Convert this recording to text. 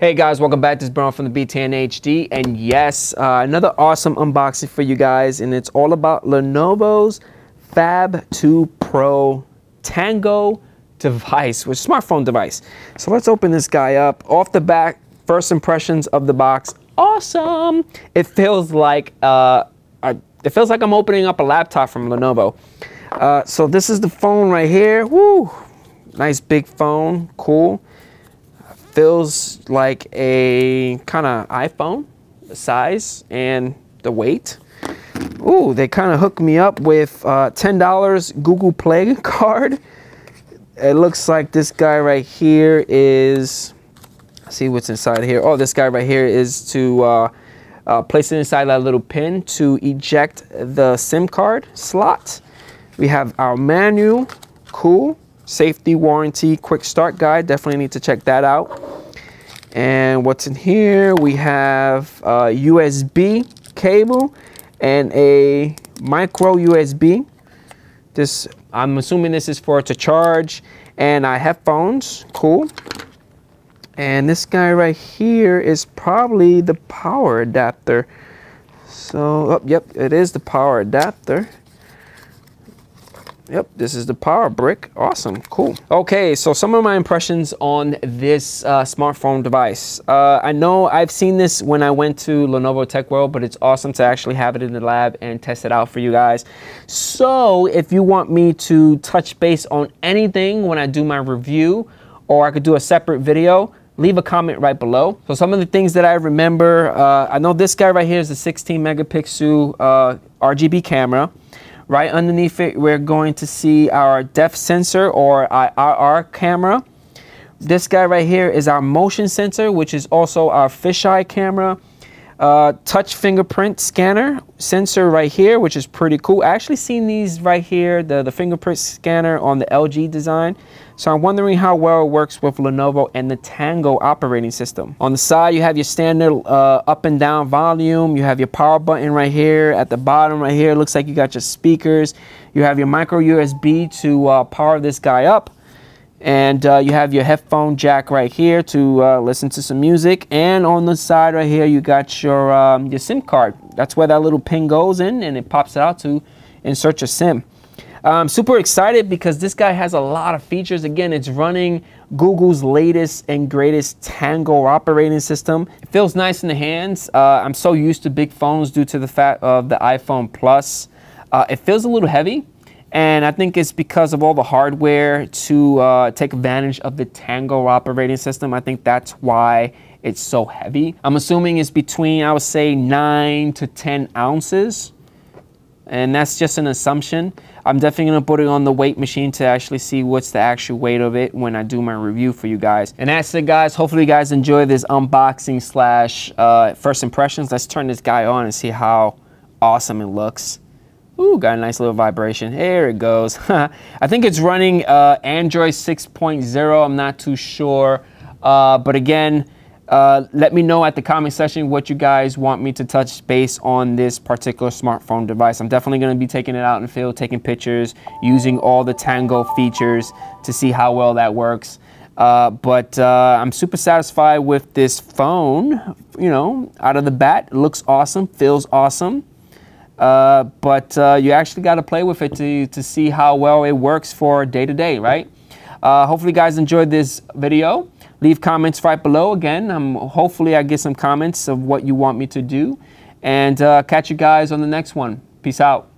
Hey guys, welcome back. This is Brian from the BTN HD. And yes, uh, another awesome unboxing for you guys. And it's all about Lenovo's PHAB 2 Pro Tango device, which smartphone device. So let's open this guy up. Off the back, first impressions of the box. Awesome. It feels like uh, it feels like I'm opening up a laptop from Lenovo. Uh, so this is the phone right here. Woo! Nice big phone. Cool feels like a kind of iPhone size and the weight. Ooh, they kind of hooked me up with uh, $10 Google Play card. It looks like this guy right here is, see what's inside here. Oh, this guy right here is to uh, uh, place it inside that little pin to eject the SIM card slot. We have our manual, cool safety warranty quick start guide definitely need to check that out and what's in here we have uh, a USB cable and a micro USB this I'm assuming this is for to charge. And I have phones cool. And this guy right here is probably the power adapter. So oh, yep it is the power adapter Yep, this is the power brick. Awesome, cool. Okay, so some of my impressions on this uh, smartphone device. Uh, I know I've seen this when I went to Lenovo Tech World, but it's awesome to actually have it in the lab and test it out for you guys. So if you want me to touch base on anything when I do my review, or I could do a separate video, leave a comment right below. So some of the things that I remember, uh, I know this guy right here is a 16 megapixel uh, RGB camera. Right underneath it, we're going to see our depth sensor or IR camera. This guy right here is our motion sensor, which is also our fisheye camera. Uh, touch fingerprint scanner sensor right here, which is pretty cool. I actually seen these right here, the, the fingerprint scanner on the LG design. So I'm wondering how well it works with Lenovo and the Tango operating system. On the side, you have your standard uh, up and down volume. You have your power button right here. At the bottom right here, looks like you got your speakers. You have your micro USB to uh, power this guy up and uh, you have your headphone jack right here to uh, listen to some music. And on the side right here you got your um, your SIM card. That's where that little pin goes in and it pops it out to insert your SIM. I'm super excited because this guy has a lot of features. Again it's running Google's latest and greatest Tango operating system. It feels nice in the hands. Uh, I'm so used to big phones due to the fact of the iPhone Plus. Uh, it feels a little heavy and I think it's because of all the hardware to uh, take advantage of the Tango operating system. I think that's why it's so heavy. I'm assuming it's between, I would say, 9 to 10 ounces. And that's just an assumption. I'm definitely to put it on the weight machine to actually see what's the actual weight of it when I do my review for you guys. And that's it, guys. Hopefully you guys enjoy this unboxing slash uh, first impressions. Let's turn this guy on and see how awesome it looks. Ooh, got a nice little vibration. There it goes. I think it's running uh, Android 6.0. I'm not too sure. Uh, but again, uh, let me know at the comment section what you guys want me to touch base on this particular smartphone device. I'm definitely going to be taking it out in the field, taking pictures, using all the Tango features to see how well that works. Uh, but uh, I'm super satisfied with this phone. You know, out of the bat, looks awesome, feels awesome. Uh, but uh, you actually got to play with it to, to see how well it works for day to day, right? Uh, hopefully, you guys enjoyed this video. Leave comments right below. Again, um, hopefully, I get some comments of what you want me to do. And uh, catch you guys on the next one. Peace out.